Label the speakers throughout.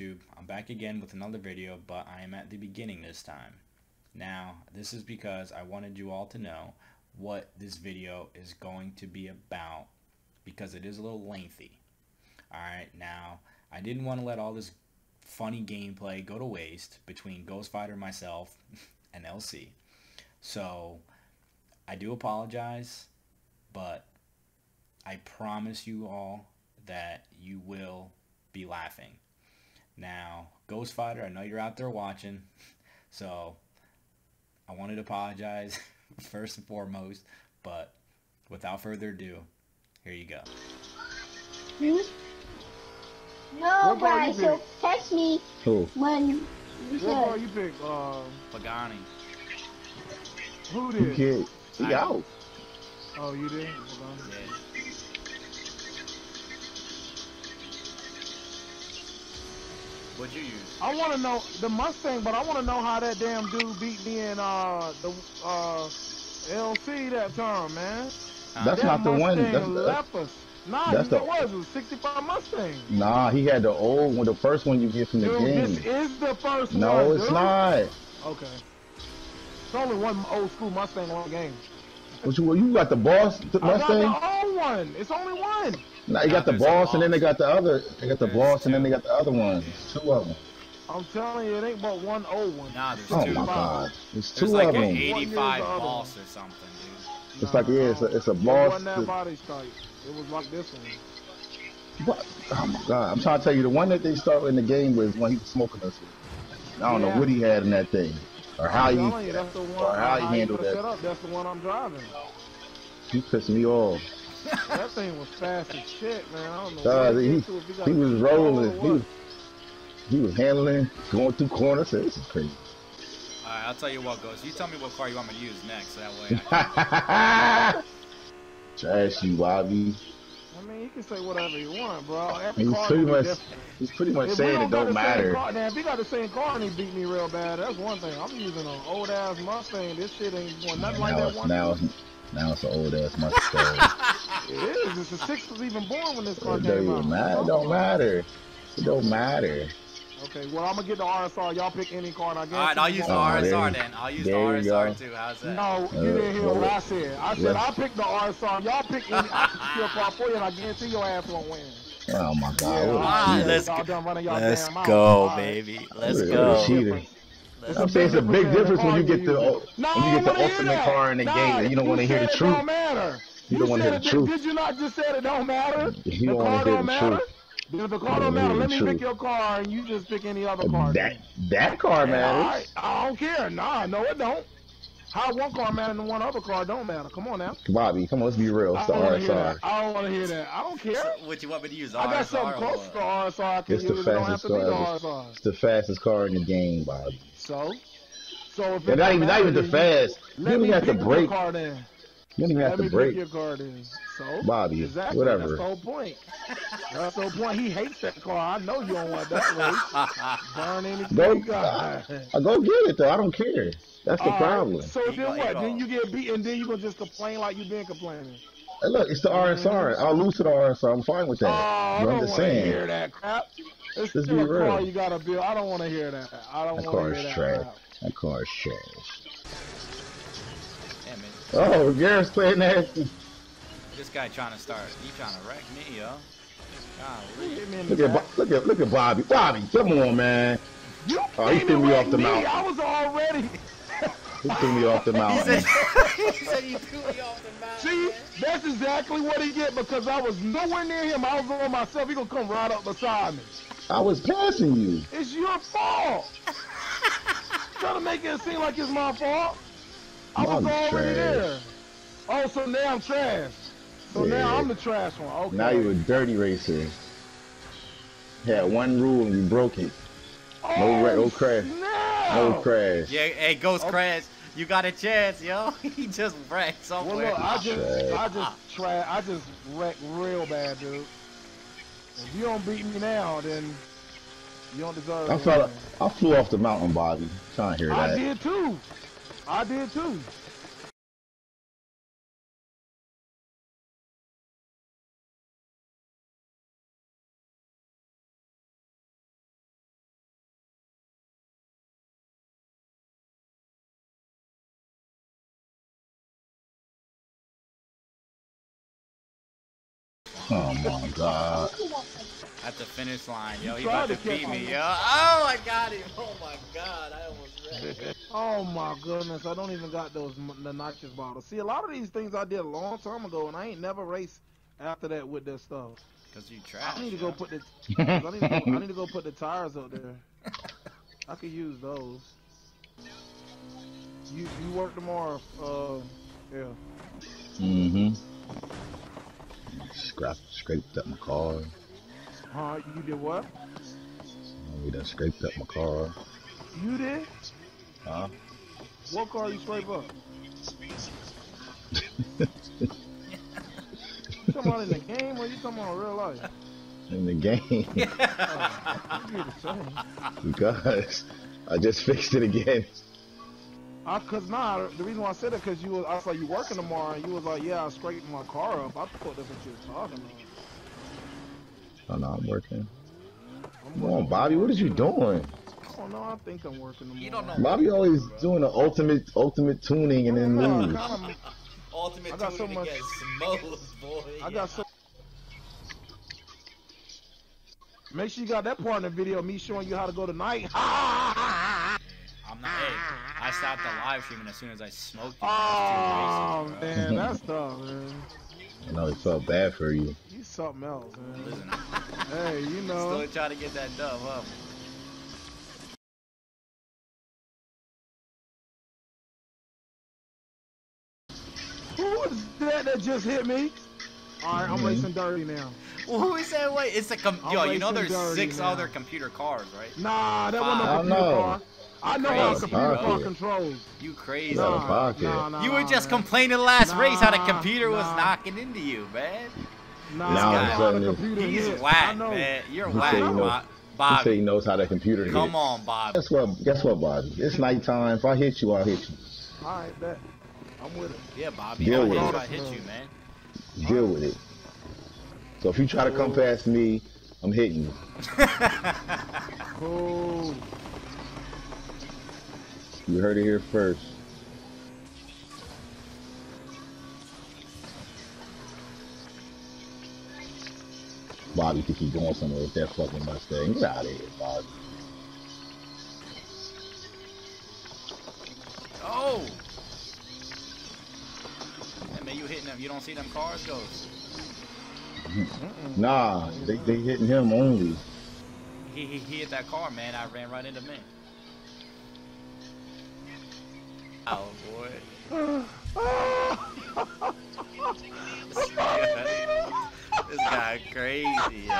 Speaker 1: YouTube? I'm back again with another video, but I am at the beginning this time. Now, this is because I wanted you all to know what this video is going to be about because it is a little lengthy. Alright, now, I didn't want to let all this funny gameplay go to waste between Ghost Fighter, myself, and LC. So, I do apologize, but I promise you all that you will be laughing. Now, Ghost Fighter, I know you're out there watching, so I wanted to apologize first and foremost, but without further ado, here you go.
Speaker 2: Hmm? No,
Speaker 3: What ball you
Speaker 2: guys, so text me
Speaker 4: Who?
Speaker 2: when you
Speaker 3: What ball
Speaker 2: said.
Speaker 3: you pick? Uh,
Speaker 1: Pagani.
Speaker 3: who did?
Speaker 4: kid. He out.
Speaker 3: Oh, you did? Hold on.
Speaker 1: Yeah. What'd you use?
Speaker 3: I want to know the Mustang, but I want to know how that damn dude beat me in uh the uh LC that time, man.
Speaker 4: That's
Speaker 3: that
Speaker 4: not the one. That's the,
Speaker 3: left us. Nah,
Speaker 4: that's
Speaker 3: it
Speaker 4: the-
Speaker 3: was. It was 65 Mustang.
Speaker 4: nah, he had the old one, the first one you get from the
Speaker 3: Dude,
Speaker 4: game.
Speaker 3: this is the first one.
Speaker 4: No, it's
Speaker 3: dude.
Speaker 4: not.
Speaker 3: Okay. It's only one old school Mustang on the game.
Speaker 4: What you, you got the boss the
Speaker 3: I got
Speaker 4: Mustang?
Speaker 3: the old one. It's only one.
Speaker 4: Nah, you got the
Speaker 1: Nah,
Speaker 4: boss, and then they got the other. They got the
Speaker 1: There's
Speaker 4: boss, and then they got the other ones. Two of them.
Speaker 3: I'm telling you, it ain't but one old one.
Speaker 1: Nah, there's
Speaker 4: Oh
Speaker 1: two.
Speaker 4: my god, there's
Speaker 1: There's
Speaker 4: two
Speaker 1: like
Speaker 4: of
Speaker 1: an
Speaker 4: them.
Speaker 3: One year's
Speaker 1: 85 boss or something, dude.
Speaker 4: It's like yeah, it's a, it's a
Speaker 3: It
Speaker 4: boss.
Speaker 3: wasn't that body type. It was like this one.
Speaker 4: What? Oh my god, I'm trying to tell you, the one that they start in the game was when he was smoking us. I don't
Speaker 3: Yeah.
Speaker 4: know what he had in that thing, or how
Speaker 3: I'm
Speaker 4: he
Speaker 3: you, that's the one.
Speaker 4: or how he handled
Speaker 3: it
Speaker 4: that.
Speaker 3: Up, that's the one I'm driving.
Speaker 4: he pissed me off.
Speaker 3: That thing was fast as shit, man. I don't know.
Speaker 4: God,
Speaker 3: what
Speaker 4: he-
Speaker 3: it is, if got
Speaker 4: He was rolling. He was, he was handling, going through corners. I This is crazy.
Speaker 1: Alright, I'll tell you what, Ghost. You tell me what car you want me to use next, that way I
Speaker 4: Trash you, Bobby.
Speaker 3: I mean, you can say whatever you want, bro. Every
Speaker 4: He's pretty much, he's pretty much
Speaker 3: If
Speaker 4: saying
Speaker 3: don't
Speaker 4: it don't matter.
Speaker 3: Car, now, if he got the same car and he beat me real bad, that's one thing. I'm using an old ass Mustang. This shit ain't going nothing like that one.
Speaker 4: now it's now it's an old ass Mustang.
Speaker 3: It is. It's the six was even born when this car
Speaker 4: it
Speaker 3: came out.
Speaker 4: matter. It don't matter. It don't matter.
Speaker 3: Okay, well I'm gonna get the RSR. Y'all pick any car. And I guess.
Speaker 1: Alright, I'll use the RSR then. I'll use
Speaker 4: there you
Speaker 1: RSR too. How's that?
Speaker 3: No, you didn't hear what I said. I said
Speaker 4: let's-
Speaker 3: I picked the RSR. Y'all pick any. I pick your car for you, and I guarantee your ass won't win.
Speaker 4: Oh my god.
Speaker 3: Yeah,
Speaker 4: what a
Speaker 1: Ah,
Speaker 4: cheater.
Speaker 1: let's
Speaker 3: y'all
Speaker 1: go.
Speaker 3: done running y'all
Speaker 1: Let's
Speaker 3: damn mouth.
Speaker 1: go,
Speaker 3: Alright.
Speaker 1: baby. Let's
Speaker 4: What a
Speaker 1: go.
Speaker 4: cheater.
Speaker 1: Let's
Speaker 4: I'm saying it's a big difference when you get the
Speaker 3: No,
Speaker 4: when you
Speaker 3: I
Speaker 4: get the
Speaker 3: don't wanna hear
Speaker 4: ultimate
Speaker 3: that.
Speaker 4: car in the
Speaker 3: Nah,
Speaker 4: game and you don't want to hear
Speaker 3: said
Speaker 4: the
Speaker 3: it
Speaker 4: truth.
Speaker 3: Don't matter.
Speaker 4: You don't wanna
Speaker 3: said
Speaker 4: hear the
Speaker 3: it-
Speaker 4: truth.
Speaker 3: Did you not just say it don't matter?
Speaker 4: You
Speaker 3: the
Speaker 4: don't wanna
Speaker 3: car
Speaker 4: hear
Speaker 3: don't
Speaker 4: the
Speaker 3: matter.
Speaker 4: truth.
Speaker 3: Then if the car
Speaker 4: don't
Speaker 3: don't matter, let me
Speaker 4: truth.
Speaker 3: pick your car and you just pick any other car.
Speaker 4: That that car matters.
Speaker 3: right. I don't care. Nah, no, it don't. How one car matter and one other car don't matter. Come on now.
Speaker 4: Bobby, come on, let's be real. It's
Speaker 3: I
Speaker 4: the
Speaker 3: don't want to hear that.
Speaker 4: RSR.
Speaker 3: I don't want to hear that. I don't care.
Speaker 1: What you want me to use?
Speaker 3: I got something close
Speaker 1: what?
Speaker 3: to RSR I can
Speaker 4: It's
Speaker 3: use.
Speaker 4: the
Speaker 3: It don't have
Speaker 4: fastest
Speaker 3: to be the
Speaker 4: car.
Speaker 3: RSR.
Speaker 4: It's the fastest car in the game, Bobby.
Speaker 3: So, so if
Speaker 4: And
Speaker 3: it
Speaker 4: not
Speaker 3: don't
Speaker 4: even not even the
Speaker 3: matter,
Speaker 4: fast. You
Speaker 3: Let me
Speaker 4: even have to
Speaker 3: pick
Speaker 4: brake.
Speaker 3: car then.
Speaker 4: You don't even have
Speaker 3: Let
Speaker 4: to
Speaker 3: me
Speaker 4: brake.
Speaker 3: your car then. So,
Speaker 4: Bobby,
Speaker 3: exactly.
Speaker 4: whatever.
Speaker 3: That's the whole point. That's the whole point. He hates that car. I know you don't want that race. Burn anything
Speaker 4: Go,
Speaker 3: you got.
Speaker 4: I go get it though. I don't care. That's the
Speaker 3: All right,
Speaker 4: problem.
Speaker 3: So
Speaker 1: He
Speaker 3: then what?
Speaker 1: Oh.
Speaker 3: Then you get beat and then you gonna just complain like you've been complaining.
Speaker 4: Hey, look, it's the RSR. I'll lose to the RSR. I'm fine with that.
Speaker 3: Oh,
Speaker 4: that.
Speaker 3: I don't want to hear that crap. It's
Speaker 4: Let's
Speaker 3: still
Speaker 4: be
Speaker 3: a car you gotta build. I don't want to hear that. I don't want to hear that
Speaker 4: trash.
Speaker 3: crap.
Speaker 4: That car is trash.
Speaker 1: Damn it.
Speaker 4: Oh, Garrett's playing nasty.
Speaker 1: This guy trying to start. He trying to wreck me, yo. Golly.
Speaker 3: Hit me in the
Speaker 4: Look at
Speaker 3: back.
Speaker 4: Look at look at Bobby. Bobby, come on, man.
Speaker 3: You
Speaker 4: Oh, he threw me off the
Speaker 3: me.
Speaker 4: mountain.
Speaker 3: I was already.
Speaker 4: He threw me off the
Speaker 1: He
Speaker 4: mountain.
Speaker 1: said, he said he threw me off the mountain.
Speaker 3: See, that's exactly what he get because I was nowhere near him. I was on myself. He gonna come right up beside me.
Speaker 4: I was passing you.
Speaker 3: It's your fault. Trying to make it seem like it's my fault. I was
Speaker 4: I'm
Speaker 3: already
Speaker 4: trash.
Speaker 3: there. Oh, so now I'm trash. So
Speaker 4: Yeah.
Speaker 3: now I'm the trash one. Okay.
Speaker 4: Now you a dirty racer. Had one rule and you broke it. No oh, ra- no crash.
Speaker 3: Snap.
Speaker 4: No crash.
Speaker 1: Yeah, hey, Ghost
Speaker 3: Okay.
Speaker 1: Crash, you got a chance, yo. He just wrecked somewhere.
Speaker 3: Well, look, I just,
Speaker 4: Trash.
Speaker 3: I just tra- I just wrecked real bad, dude. If you don't beat me now, then you don't deserve.
Speaker 4: I
Speaker 3: to
Speaker 4: fell. I flew off the mountain, Bobby. Trying to hear
Speaker 3: I
Speaker 4: that.
Speaker 3: did too. I did too.
Speaker 4: Oh my god.
Speaker 1: At the finish line, yo, he about to beat me, yo. Oh, I got him. Oh my god, I almost wrecked.
Speaker 3: Oh my goodness, I don't even got those m- the nitrous bottles. See, a lot of these things I did a long time ago, and I ain't never raced after that with this stuff.
Speaker 1: Cause you trash.
Speaker 3: I need to
Speaker 1: yo.
Speaker 3: go put the I need to go, I need to go put the tires up there. I could use those. You you work tomorrow? Uh, yeah.
Speaker 4: Mm-hmm. Scrap, scraped up my car.
Speaker 3: Huh? You did what?
Speaker 4: We done scraped up my car.
Speaker 3: You did?
Speaker 4: Huh?
Speaker 3: What car you scrape up? you talking about in the game or you talking about real life?
Speaker 4: In the game.
Speaker 3: Oh, you did the same.
Speaker 4: because I just fixed it again.
Speaker 3: I, cause nah, the reason why I said it, cause you was, I saw you working tomorrow, and you was like, yeah, I scraped my car up. I thought that's what you was talking about.
Speaker 4: Oh no, I'm working.
Speaker 3: I'm
Speaker 4: Come on, Bobby, what is you doing?
Speaker 3: Oh no, I think I'm working tomorrow.
Speaker 1: You don't know.
Speaker 4: Bobby always doing the ultimate, ultimate tuning and then
Speaker 3: No,
Speaker 4: lose.
Speaker 3: kinda-
Speaker 1: Ultimate
Speaker 3: I got so
Speaker 1: tuning to
Speaker 3: much-
Speaker 1: get smoked, boy.
Speaker 3: I got so. Make sure you got that part in the video of me showing you how to go tonight.
Speaker 1: I'm not. Hey, I stopped the live streaming as soon as I smoked you.
Speaker 3: oh
Speaker 1: That's
Speaker 3: man, that's tough, man.
Speaker 4: I know it felt bad for you.
Speaker 3: You something else, man.
Speaker 1: Listen,
Speaker 3: Hey, you know.
Speaker 1: still trying to get that dub, huh?
Speaker 3: That that just hit me? All right, I'm
Speaker 4: mm-hmm.
Speaker 3: racing dirty now.
Speaker 1: Well, who is that? Wait, it's a com-
Speaker 3: I'm
Speaker 1: yo. You know there's six
Speaker 3: now.
Speaker 1: other computer cars, right?
Speaker 3: Nah, that wasn't
Speaker 1: I
Speaker 3: a computer
Speaker 4: know.
Speaker 3: car. I know how a computer
Speaker 4: bro.
Speaker 3: car controls.
Speaker 1: You crazy?
Speaker 4: Got a
Speaker 3: Nah,
Speaker 4: pocket.
Speaker 3: nah, nah,
Speaker 1: you were just
Speaker 3: man.
Speaker 1: complaining last race how the
Speaker 3: Nah,
Speaker 1: computer was knocking into you, man.
Speaker 3: Nah,
Speaker 4: Now
Speaker 3: I
Speaker 1: all
Speaker 3: know
Speaker 1: of
Speaker 4: a
Speaker 3: the
Speaker 4: sudden
Speaker 3: computer
Speaker 1: He's
Speaker 3: hit. I
Speaker 1: whack,
Speaker 3: know.
Speaker 1: man. You're
Speaker 4: He
Speaker 1: whack,
Speaker 4: said he
Speaker 1: Bob.
Speaker 4: He said he knows how that computer hits.
Speaker 1: Come on, Bob.
Speaker 4: Guess what? Guess what, Bobby? It's nighttime. If I hit you, I'll hit you.
Speaker 3: All right, bet. I'm with it.
Speaker 1: Yeah, Bobby.
Speaker 4: Deal
Speaker 1: I
Speaker 4: with it.
Speaker 1: I hit you, man.
Speaker 4: Deal with it. So if you try to come past me, I'm hitting you.
Speaker 3: Cool.
Speaker 4: You heard it here first. Bobby think keep going somewhere with that fucking Mustang. Get out of here, Bobby.
Speaker 1: You hitting them? You don't see them cars go?
Speaker 3: Mm-mm.
Speaker 4: Nah, they, they hitting him only.
Speaker 1: He, he he hit that car, man. I ran right into me. Oh boy. this guy crazy. Yo.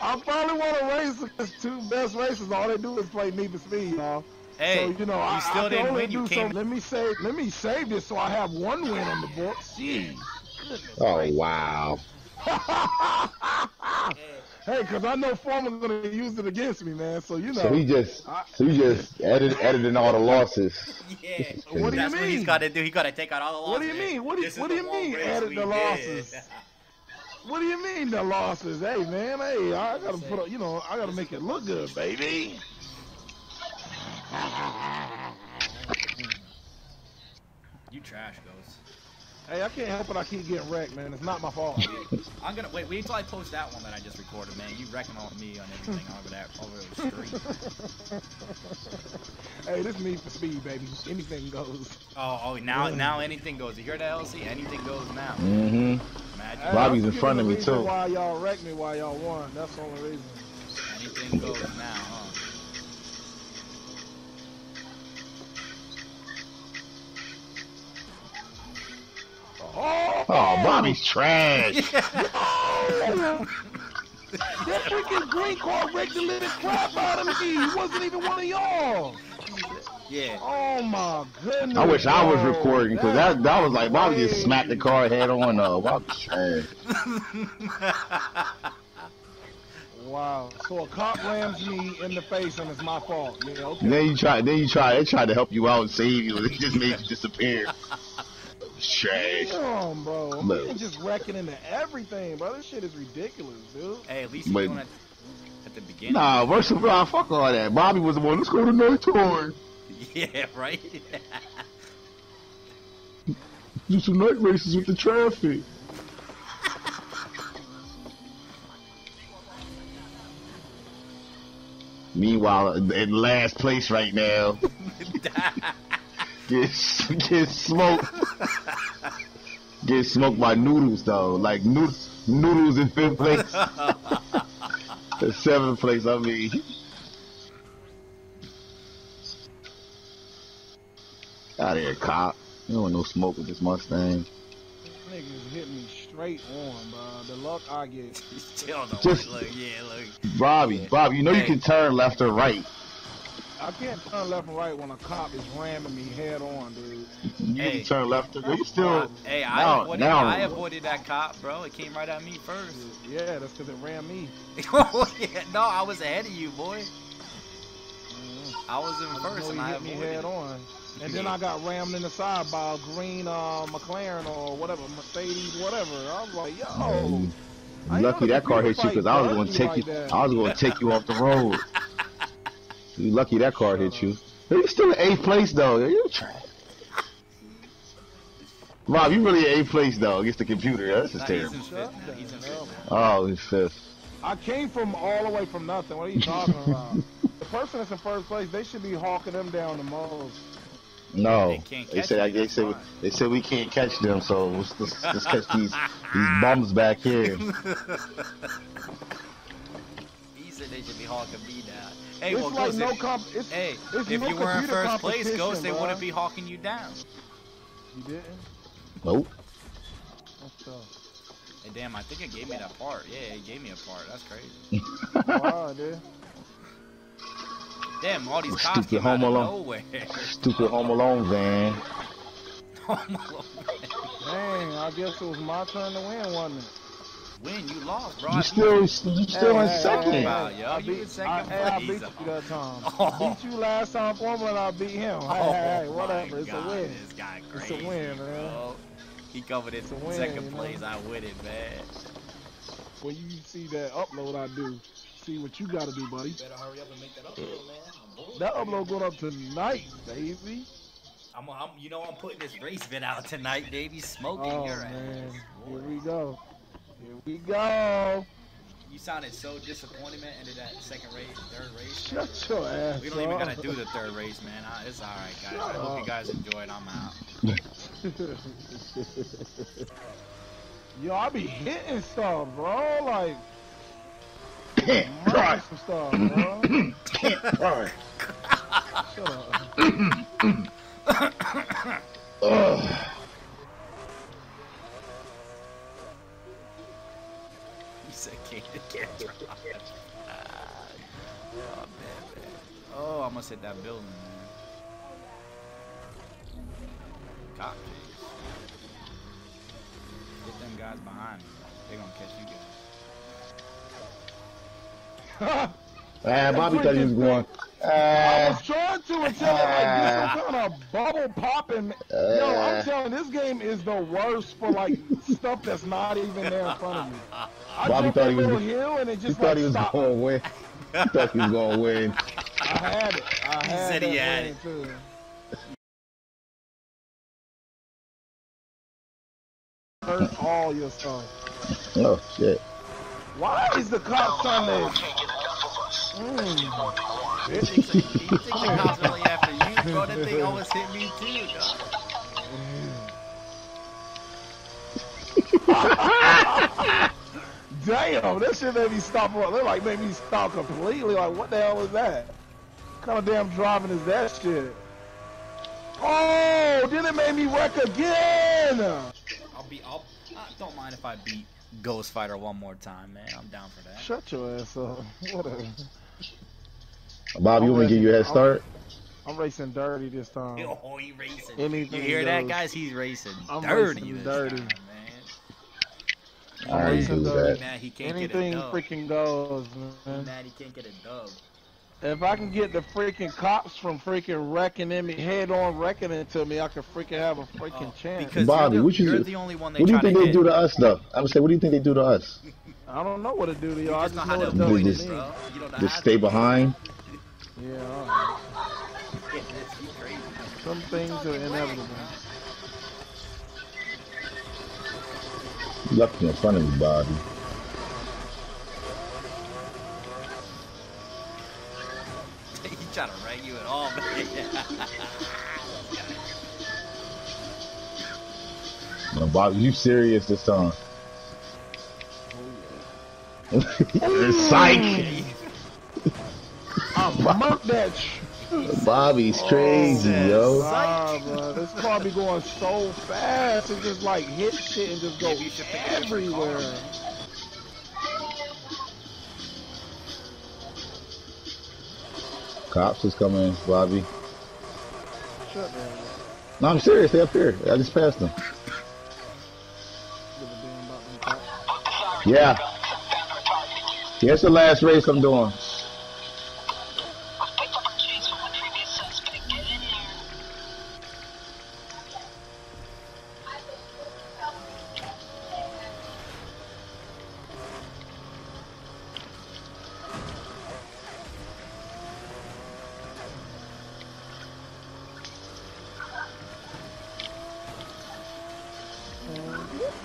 Speaker 3: I probably want to race against two best racers. All they do is play Need for Speed, y'all.
Speaker 1: Hey,
Speaker 3: so, you know, I,
Speaker 1: still
Speaker 3: I can
Speaker 1: didn't
Speaker 3: only
Speaker 1: win. You
Speaker 3: do
Speaker 1: came.
Speaker 3: some- Let me save. Let me save this so I have one win on the book. Jeez.
Speaker 4: Oh, wow.
Speaker 3: Hey, because I know Foreman's gonna use it against me, man. So you know.
Speaker 4: So he just,
Speaker 3: I-
Speaker 4: so he just edit, editing all the losses.
Speaker 1: Yeah.
Speaker 3: What do you
Speaker 1: That's what he's
Speaker 3: mean?
Speaker 1: got to do. He got to take out all the losses.
Speaker 3: What do you mean? What do you- what do you mean,
Speaker 1: race
Speaker 3: edit the
Speaker 1: did.
Speaker 3: losses? What do you mean the losses? Hey, man. Hey, I gotta put. up- You know, I gotta make it look good, baby.
Speaker 1: You trash, Ghost.
Speaker 3: Hey, I can't help it. I keep getting wrecked, man. It's not my fault.
Speaker 1: I'm gonna wait. Wait until I post that one that I just recorded, man. You reckon on me on everything over that over the street.
Speaker 3: hey, this Need for Speed, baby. Anything goes.
Speaker 1: Oh, oh, now now anything goes. You hear that, LC? Anything goes now.
Speaker 4: Mm-hmm.
Speaker 3: Hey,
Speaker 4: Bobby's in front of me,
Speaker 3: giving the reason
Speaker 4: too.
Speaker 3: Why y'all wrecked me? Why y'all won? That's the only reason.
Speaker 1: anything goes now. Huh?
Speaker 3: Oh,
Speaker 4: Bobby's trash.
Speaker 3: that freaking green car wrecked the living crap out of me. He wasn't even one of y'all.
Speaker 1: Yeah.
Speaker 3: Oh my goodness.
Speaker 4: I wish I was recording because that that was like Bobby just
Speaker 3: crazy.
Speaker 4: smacked the car head on. Uh, Bobby's trash.
Speaker 3: Wow. So a cop rams me in the face and it's my fault. Yeah, okay.
Speaker 4: Then you try, then you try, they tried to help you out and save you, and it just made you disappear. Come
Speaker 3: Damn, bro. Move.
Speaker 4: Man,
Speaker 3: just wrecking into everything, bro. This shit is ridiculous, dude.
Speaker 1: Hey, at least you're at the beginning.
Speaker 4: Nah, worst of all, fuck all that. Bobby was the one. Let's go to night tour.
Speaker 1: Yeah, right?
Speaker 4: Do some night races with the traffic. Meanwhile, in last place right now. Get gets smoked. Get smoked by noodles though, like noodles, noodles in fifth place. the seventh place, I mean. Out of here, cop. You don't want no smoke with this Mustang.
Speaker 3: This Niggas hit me straight on, bro. The luck I get.
Speaker 1: Still don't
Speaker 4: Just-
Speaker 1: look, yeah, look.
Speaker 4: Bobby, Bobby, you know you can turn left or right.
Speaker 3: I can't turn left and right when a cop is ramming me head on, dude.
Speaker 4: You
Speaker 1: Hey.
Speaker 4: can turn left or right. You still.
Speaker 1: Hey, I
Speaker 4: now-
Speaker 1: avoided,
Speaker 4: now-
Speaker 1: I avoided that cop, bro. It came right at me first.
Speaker 3: Yeah, that's because it rammed me.
Speaker 1: oh, yeah, no, I was ahead of you, boy. I was in
Speaker 3: I
Speaker 1: first,
Speaker 3: know
Speaker 1: and I
Speaker 3: hit me
Speaker 1: avoided
Speaker 3: head
Speaker 1: it.
Speaker 3: on. And then I got rammed in the side by a green uh, McLaren or whatever, Mercedes, whatever. I was like, yo.
Speaker 4: You
Speaker 3: I
Speaker 4: lucky that car hit you because I was going to take
Speaker 3: me
Speaker 4: you.
Speaker 3: that.
Speaker 4: I was going to take you off the road. You lucky that car hit you. But you still in eighth place though. You're trash. Rob, you really in eighth place though against the computer. That's just
Speaker 1: Nah, he's
Speaker 4: terrible.
Speaker 1: in fifth. He's in fifth.
Speaker 4: Oh, he's fifth.
Speaker 3: I came from all the way from nothing. What are you talking about? the person that's in first place, they should be hawking them down the most.
Speaker 4: No,
Speaker 1: They can't
Speaker 4: they
Speaker 1: catch
Speaker 4: said
Speaker 1: you,
Speaker 4: they said
Speaker 1: why.
Speaker 4: they said we can't catch them, so let's, let's, let's catch these these bums back here.
Speaker 1: He said they should be hawking me down. Hey,
Speaker 3: it's
Speaker 1: well,
Speaker 3: like
Speaker 1: Ghost,
Speaker 3: no
Speaker 1: if,
Speaker 3: comp. It's,
Speaker 1: hey,
Speaker 3: it's
Speaker 1: if
Speaker 3: no
Speaker 1: you were in first place, Ghost,
Speaker 3: competition,
Speaker 1: they
Speaker 3: bruh.
Speaker 1: wouldn't be hawking you down.
Speaker 3: You didn't?
Speaker 4: Nope.
Speaker 3: What's up?
Speaker 1: Hey, damn, I think it gave me that part. Yeah, it gave me a part. That's crazy.
Speaker 3: Wow, dude.
Speaker 1: Damn, all these
Speaker 4: You
Speaker 1: cops
Speaker 4: stupid
Speaker 1: came out of
Speaker 4: Home Alone.
Speaker 1: nowhere.
Speaker 4: Stupid Home Alone van.
Speaker 1: Home Alone.
Speaker 3: Dang, I guess it was my turn to win, wasn't it?
Speaker 1: Win, you lost, bro.
Speaker 4: You
Speaker 1: I
Speaker 4: still you
Speaker 1: beat
Speaker 4: still in
Speaker 3: Hey, hey,
Speaker 4: second.
Speaker 3: hey,
Speaker 1: Wow,
Speaker 3: hey,
Speaker 1: yo,
Speaker 3: I
Speaker 1: you
Speaker 3: beat,
Speaker 1: in second
Speaker 3: I, hey, I beat you that time.
Speaker 1: Oh.
Speaker 3: I beat you last time for but I beat him. Hey,
Speaker 1: Oh,
Speaker 3: hey, hey, whatever. It's
Speaker 1: God,
Speaker 3: a win.
Speaker 1: This guy
Speaker 3: It's a win, man.
Speaker 1: bro. He covered in
Speaker 3: It's a win,
Speaker 1: second
Speaker 3: you know?
Speaker 1: place. I win it, man.
Speaker 3: When you see that upload I do, see what you gotta do, buddy.
Speaker 1: Better hurry up and make that upload, man.
Speaker 3: That upload going up tonight, baby.
Speaker 1: I'm, I'm, you know, I'm putting this race vid out tonight, baby. Smoking
Speaker 3: Oh
Speaker 1: your
Speaker 3: man,
Speaker 1: ass.
Speaker 3: here we go. Here we go.
Speaker 1: You sounded so disappointed, man. Ended that second race, third race.
Speaker 3: Shut your ass
Speaker 1: We don't even
Speaker 3: up.
Speaker 1: gotta do the third race, man. It's all right, guys. I
Speaker 3: Shut
Speaker 1: hope you guys enjoyed. I'm out.
Speaker 3: Yo, I be hitting stuff, bro. Like,
Speaker 4: Can't
Speaker 3: murdering
Speaker 4: cry.
Speaker 3: some stuff, bro. Shut up.
Speaker 4: thought he was going.
Speaker 3: I
Speaker 4: Ah,
Speaker 3: was trying to until it like did some kind of bubble popping. Yo, I'm
Speaker 4: uh,
Speaker 3: telling this game is the worst for like stuff that's not even there in front of me. I
Speaker 4: Bobby thought he was-
Speaker 3: little hill and it
Speaker 4: he thought
Speaker 3: like
Speaker 4: he was
Speaker 3: stopped.
Speaker 4: going to win. He thought he was going to win.
Speaker 3: I had it. I had He
Speaker 1: said he had it.
Speaker 3: Too. Hurt all your stuff.
Speaker 4: Oh shit.
Speaker 3: Why is the cop trying to? Mm.
Speaker 1: You think, so, you think the after you, bro? That thing almost hit me too, dog.
Speaker 3: Damn, that shit made me stop. They like made me stop completely. Like, what the hell was that? What kind of damn driving is that shit? Oh, then it made me wreck again.
Speaker 1: I'll be. I'll. I don't mind if I beat Ghost Fighter one more time, man. I'm down for that.
Speaker 3: Shut your ass up. Whatever.
Speaker 4: Bobby, you want to give you a head start?
Speaker 3: I'm racing dirty this time.
Speaker 1: Oh, he racing.
Speaker 3: Anything
Speaker 1: you hear that, guys? He's racing
Speaker 3: I'm
Speaker 1: dirty
Speaker 3: racing
Speaker 1: this
Speaker 3: dirty.
Speaker 1: time, man.
Speaker 4: I already
Speaker 3: racing dirty.
Speaker 4: that.
Speaker 1: Mad he can't
Speaker 3: Anything
Speaker 1: get a dub.
Speaker 3: freaking goes,
Speaker 1: He
Speaker 3: man.
Speaker 1: mad he can't get a dub.
Speaker 3: If I can get the freaking cops from freaking wrecking in me, head on wrecking into me, I could freaking have a freaking
Speaker 1: Oh,
Speaker 3: chance.
Speaker 1: Because
Speaker 4: Bobby,
Speaker 1: you're, the,
Speaker 4: what you
Speaker 1: you're
Speaker 4: do-
Speaker 1: the only one they
Speaker 4: What do you think they
Speaker 1: hit.
Speaker 4: do to us, though? I'm gonna say, what do you think they do to us?
Speaker 3: I don't know what to do to
Speaker 1: You
Speaker 3: y'all. I
Speaker 1: just
Speaker 3: just
Speaker 1: know how to
Speaker 3: what to
Speaker 1: avoid
Speaker 3: do
Speaker 1: it,
Speaker 3: to
Speaker 1: bro. You don't know
Speaker 4: Just
Speaker 1: how
Speaker 4: stay
Speaker 1: to.
Speaker 4: behind.
Speaker 3: Yeah, alright.
Speaker 1: Yeah, that's- you crazy.
Speaker 3: some things are inevitable.
Speaker 1: whack,
Speaker 4: You lucky in front of me, Bobby.
Speaker 1: like you at all, man.
Speaker 4: No, Bob, you serious this time? Psych!
Speaker 3: I murked that sh-
Speaker 4: Bobby's oh, crazy, yo.
Speaker 3: Nah, bro. This car be going so fast. It just like hit shit and just go
Speaker 1: Maybe you should pick a different car.
Speaker 3: everywhere.
Speaker 4: Cops is coming, Bobby.
Speaker 3: Shut down.
Speaker 4: No, I'm serious. They up here. I just passed them.
Speaker 3: Give a damn about them cops.
Speaker 4: Yeah. Here's the last race I'm doing.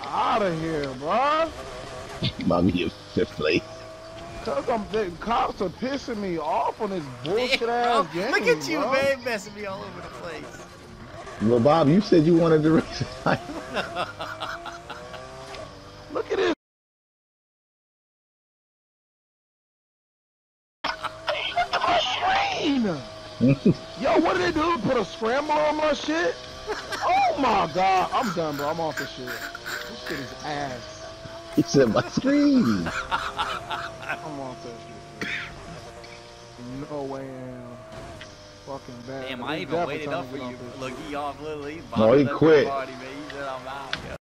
Speaker 3: Out of here, bro.
Speaker 4: Bobby in fifth place.
Speaker 3: Cause I'm the cops are pissing me off on this bullshit
Speaker 1: Damn,
Speaker 3: ass
Speaker 1: bro.
Speaker 3: game.
Speaker 1: Look at you,
Speaker 3: bro.
Speaker 1: man, messing me all over the place.
Speaker 4: Well, Bob, you said you wanted to race.
Speaker 3: Look at this. Screen. Yo, what did they do? Put a scramble on my shit? Oh my god. I'm done, bro. I'm off this shit. This shit is ass.
Speaker 4: he said my screen.
Speaker 3: I'm off that shit. No way in hell. Fucking bad.
Speaker 1: Damn,
Speaker 3: This
Speaker 1: I even waited up for you. Look, he off literally.
Speaker 4: No, he quit.
Speaker 1: Party, man. He said, I'm out.